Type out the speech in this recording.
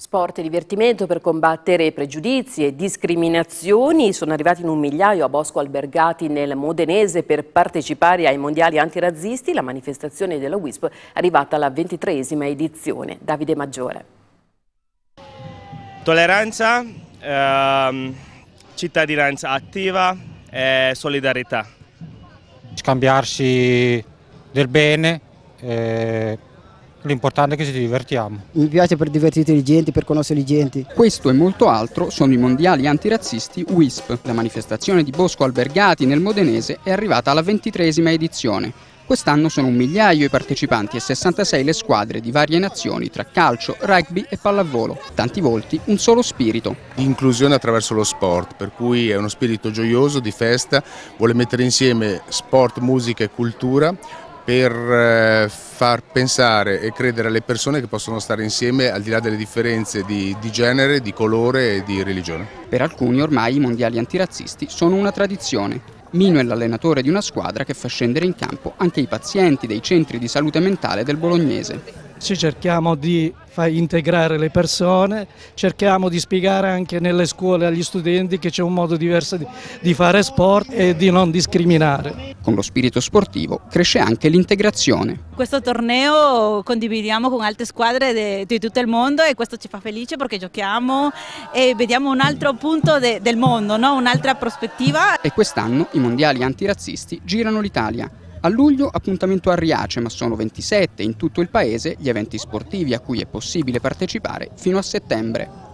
Sport e divertimento per combattere pregiudizi e discriminazioni. Sono arrivati in un migliaio a Bosco Albergati nel Modenese per partecipare ai mondiali antirazzisti. La manifestazione della WISP è arrivata alla ventitreesima edizione. Davide Maggiore. Tolleranza, ehm, cittadinanza attiva e solidarietà. Scambiarsi del bene. Eh L'importante è che ci divertiamo. Mi piace per divertire i gente, per conoscere i gente. Questo e molto altro sono i mondiali antirazzisti WISP. La manifestazione di Bosco Albergati nel Modenese è arrivata alla ventitresima edizione. Quest'anno sono un migliaio i partecipanti e 66 le squadre di varie nazioni tra calcio, rugby e pallavolo. Tanti volti, un solo spirito. Inclusione attraverso lo sport, per cui è uno spirito gioioso, di festa, vuole mettere insieme sport, musica e cultura per eh, far pensare e credere alle persone che possono stare insieme al di là delle differenze di, di, genere, di colore e di religione. Per alcuni ormai i mondiali antirazzisti sono una tradizione. Mino è l'allenatore di una squadra che fa scendere in campo anche i pazienti dei centri di salute mentale del bolognese. Ci cerchiamo di integrare le persone, cerchiamo di spiegare anche nelle scuole agli studenti che c'è un modo diverso di, di fare sport e di non discriminare. Con lo spirito sportivo cresce anche l'integrazione. Questo torneo condividiamo con altre squadre di, tutto il mondo e questo ci fa felice perché giochiamo e vediamo un altro punto de, del mondo, no? un'altra prospettiva. E quest'anno i mondiali antirazzisti girano l'Italia a luglio appuntamento a Riace, ma sono 27 in tutto il paese gli eventi sportivi a cui è possibile partecipare fino a settembre.